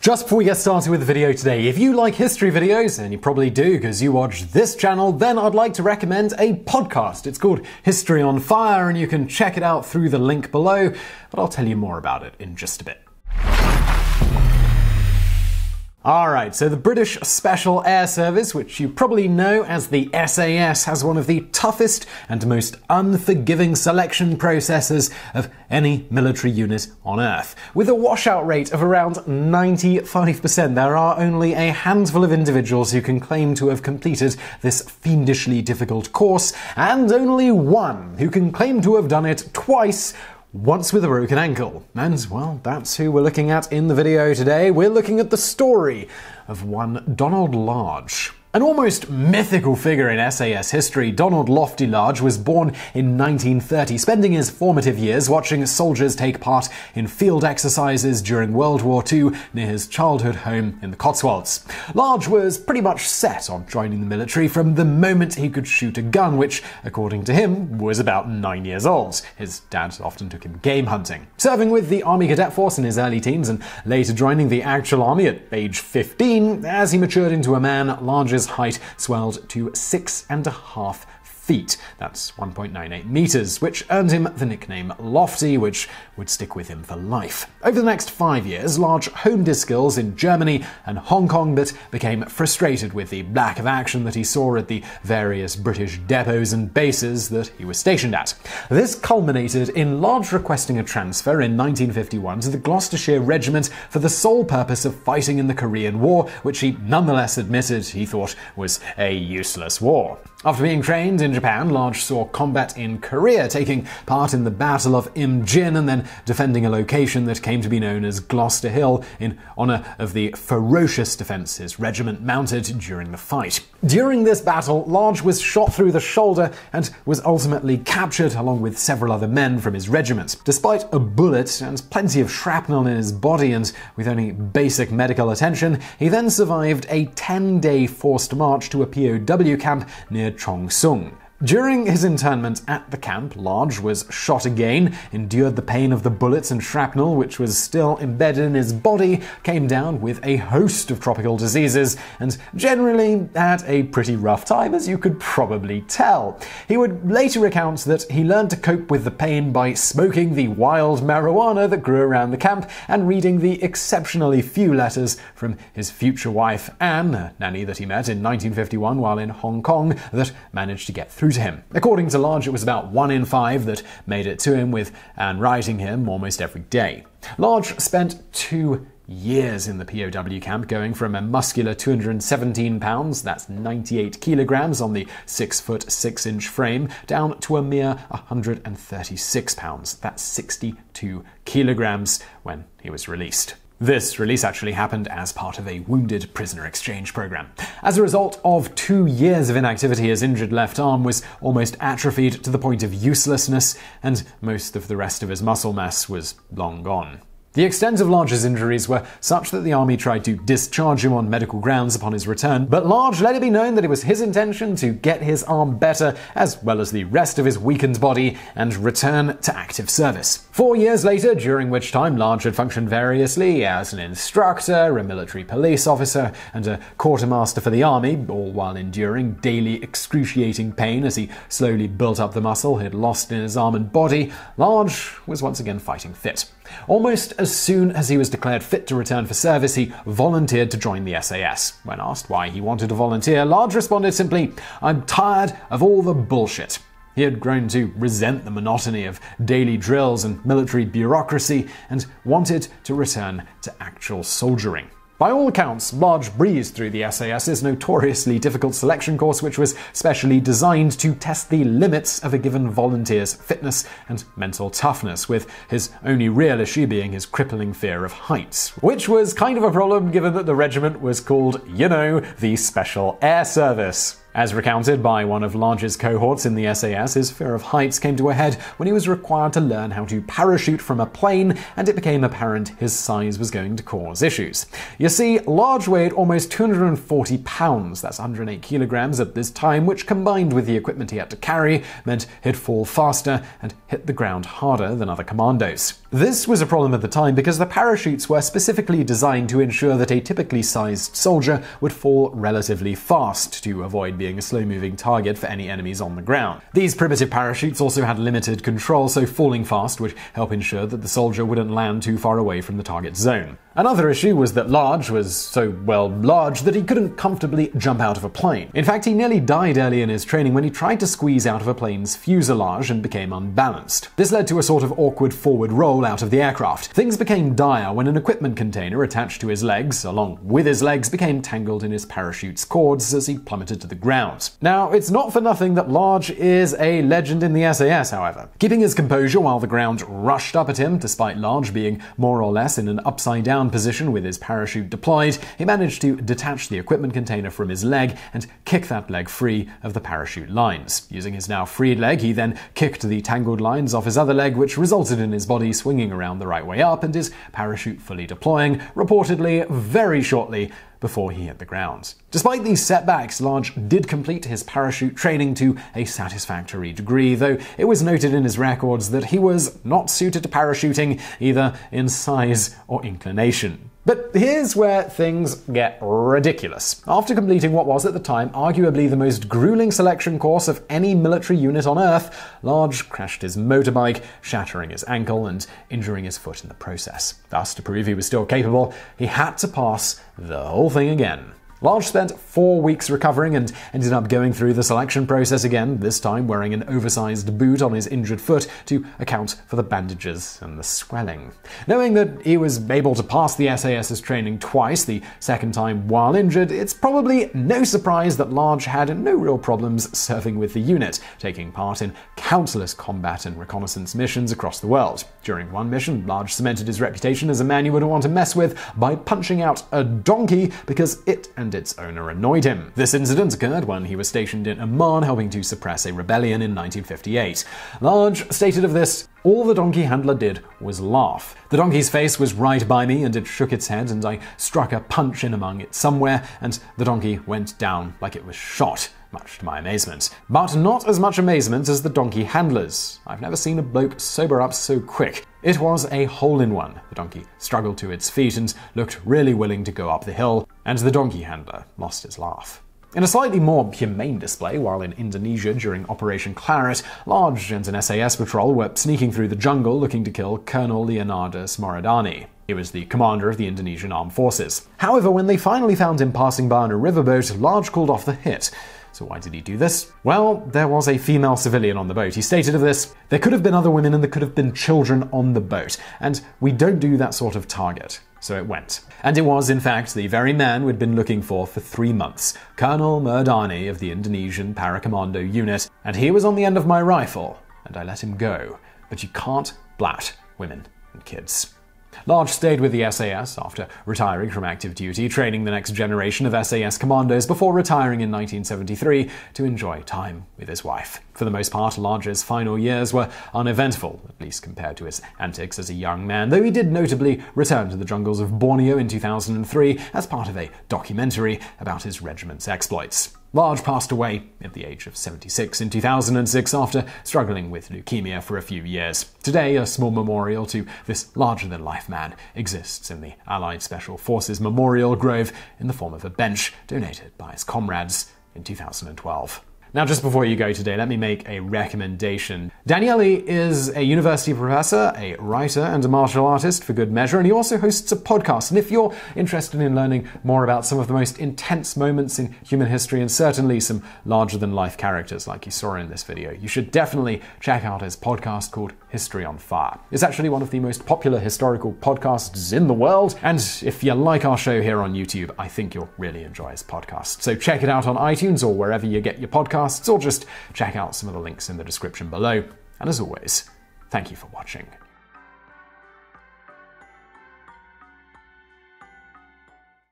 Just before we get started with the video today, if you like history videos, and you probably do because you watch this channel, then I'd like to recommend a podcast. It's called History on Fire, and you can check it out through the link below, but I'll tell you more about it in just a bit. Alright, so the British Special Air Service, which you probably know as the SAS, has one of the toughest and most unforgiving selection processes of any military unit on Earth. With a washout rate of around 95%, there are only a handful of individuals who can claim to have completed this fiendishly difficult course, and only one who can claim to have done it twice once with a broken ankle. And, well, that's who we're looking at in the video today. We're looking at the story of one Donald Large. An almost mythical figure in SAS history, Donald Lofty Large was born in 1930, spending his formative years watching soldiers take part in field exercises during World War II near his childhood home in the Cotswolds. Large was pretty much set on joining the military from the moment he could shoot a gun, which, according to him, was about nine years old. His dad often took him game hunting. Serving with the Army Cadet Force in his early teens and later joining the actual army at age 15, as he matured into a man, Large's height swelled to six and a half feet. That's 1.98 meters, which earned him the nickname Lofty, which would stick with him for life. Over the next five years, Large honed his skills in Germany and Hong Kong, but became frustrated with the lack of action that he saw at the various British depots and bases that he was stationed at. This culminated in Large requesting a transfer in 1951 to the Gloucestershire Regiment for the sole purpose of fighting in the Korean War, which he nonetheless admitted he thought was a useless war. After being trained in Japan, Large saw combat in Korea, taking part in the Battle of Imjin and then defending a location that came to be known as Gloucester Hill in honor of the ferocious defense his regiment mounted during the fight. During this battle, Large was shot through the shoulder and was ultimately captured along with several other men from his regiment. Despite a bullet and plenty of shrapnel in his body and with only basic medical attention, he then survived a 10 day forced march to a POW camp near Chong Sung. During his internment at the camp, Large was shot again, endured the pain of the bullets and shrapnel, which was still embedded in his body, came down with a host of tropical diseases, and generally had a pretty rough time, as you could probably tell. He would later recount that he learned to cope with the pain by smoking the wild marijuana that grew around the camp and reading the exceptionally few letters from his future wife, Anne, a nanny that he met in 1951 while in Hong Kong, that managed to get through to him. According to Large, it was about one in five that made it to him, with Anne writing him almost every day. Large spent two years in the POW camp, going from a muscular 217 pounds, that's 98 kilograms on the 6 foot 6 inch frame, down to a mere 136 pounds, that's 62 kilograms when he was released. This release actually happened as part of a wounded prisoner exchange program. As a result of two years of inactivity, his injured left arm was almost atrophied to the point of uselessness, and most of the rest of his muscle mass was long gone. The extent of Large's injuries were such that the army tried to discharge him on medical grounds upon his return, but Large let it be known that it was his intention to get his arm better, as well as the rest of his weakened body, and return to active service. Four years later, during which time Large had functioned variously as an instructor, a military police officer, and a quartermaster for the army, all while enduring daily excruciating pain as he slowly built up the muscle he had lost in his arm and body, Large was once again fighting fit. Almost as soon as he was declared fit to return for service, he volunteered to join the SAS. When asked why he wanted to volunteer, Large responded simply, I'm tired of all the bullshit. He had grown to resent the monotony of daily drills and military bureaucracy and wanted to return to actual soldiering. By all accounts, Large breezed through the SAS's notoriously difficult selection course, which was specially designed to test the limits of a given volunteer's fitness and mental toughness, with his only real issue being his crippling fear of heights. Which was kind of a problem given that the regiment was called, you know, the Special Air Service. As recounted by one of Large's cohorts in the SAS, his fear of heights came to a head when he was required to learn how to parachute from a plane, and it became apparent his size was going to cause issues. You see, Large weighed almost 240 pounds, that's 108 kilograms at this time, which combined with the equipment he had to carry meant he'd fall faster and hit the ground harder than other commandos. This was a problem at the time because the parachutes were specifically designed to ensure that a typically sized soldier would fall relatively fast to avoid being a slow moving target for any enemies on the ground. These primitive parachutes also had limited control, so falling fast would help ensure that the soldier wouldn't land too far away from the target zone. Another issue was that Large was so, well, large that he couldn't comfortably jump out of a plane. In fact, he nearly died early in his training when he tried to squeeze out of a plane's fuselage and became unbalanced. This led to a sort of awkward forward roll out of the aircraft. Things became dire when an equipment container attached to his legs, along with his legs, became tangled in his parachute's cords as he plummeted to the ground. Now, it's not for nothing that Large is a legend in the SAS, however. Keeping his composure while the ground rushed up at him, despite Large being more or less in an upside down position with his parachute deployed, he managed to detach the equipment container from his leg and kick that leg free of the parachute lines. Using his now freed leg, he then kicked the tangled lines off his other leg, which resulted in his body swinging around the right way up and his parachute fully deploying, reportedly very shortly before he hit the ground. Despite these setbacks, Large did complete his parachute training to a satisfactory degree, though it was noted in his records that he was not suited to parachuting either in size or inclination. But here's where things get ridiculous. After completing what was at the time arguably the most grueling selection course of any military unit on Earth, Large crashed his motorbike, shattering his ankle and injuring his foot in the process. Thus, to prove he was still capable, he had to pass the whole thing again. Large spent four weeks recovering and ended up going through the selection process again, this time wearing an oversized boot on his injured foot to account for the bandages and the swelling. Knowing that he was able to pass the SAS's training twice, the second time while injured, it's probably no surprise that Large had no real problems serving with the unit, taking part in countless combat and reconnaissance missions across the world. During one mission, Large cemented his reputation as a man you wouldn't want to mess with by punching out a donkey because it and and its owner annoyed him. This incident occurred when he was stationed in Oman helping to suppress a rebellion in 1958. Large stated of this, all the donkey handler did was laugh. The donkey's face was right by me, and it shook its head, and I struck a punch in among it somewhere, and the donkey went down like it was shot much to my amazement. But not as much amazement as the donkey handlers. I've never seen a bloke sober up so quick. It was a hole in one. The donkey struggled to its feet and looked really willing to go up the hill, and the donkey handler lost his laugh. In a slightly more humane display, while in Indonesia during Operation Claret, large and an SAS patrol were sneaking through the jungle looking to kill Colonel Leonidas Murdani. He was the commander of the Indonesian armed forces. However, when they finally found him passing by on a riverboat, Large called off the hit. So why did he do this? Well, there was a female civilian on the boat. He stated of this, there could have been other women and there could have been children on the boat, and we don't do that sort of target. So it went. And it was, in fact, the very man we'd been looking for for three months Colonel Murdani of the Indonesian Paracommando unit. And he was on the end of my rifle, and I let him go. But you can't blat women and kids. Large stayed with the SAS after retiring from active duty, training the next generation of SAS commandos before retiring in 1973 to enjoy time with his wife. For the most part, Large's final years were uneventful, at least compared to his antics as a young man, though he did notably return to the jungles of Borneo in 2003 as part of a documentary about his regiment's exploits. Large passed away at the age of 76 in 2006 after struggling with leukemia for a few years. Today, a small memorial to this larger than life man exists in the Allied Special Forces Memorial Grove in the form of a bench donated by his comrades in 2012. Now, just before you go today, let me make a recommendation. Daniele is a university professor, a writer, and a martial artist for good measure, and he also hosts a podcast. And if you're interested in learning more about some of the most intense moments in human history, and certainly some larger than life characters like you saw in this video, you should definitely check out his podcast called History on Fire. It's actually one of the most popular historical podcasts in the world, and if you like our show here on YouTube, I think you'll really enjoy this podcast. So check it out on iTunes or wherever you get your podcasts podcasts, or just check out some of the links in the description below. And as always, thank you for watching.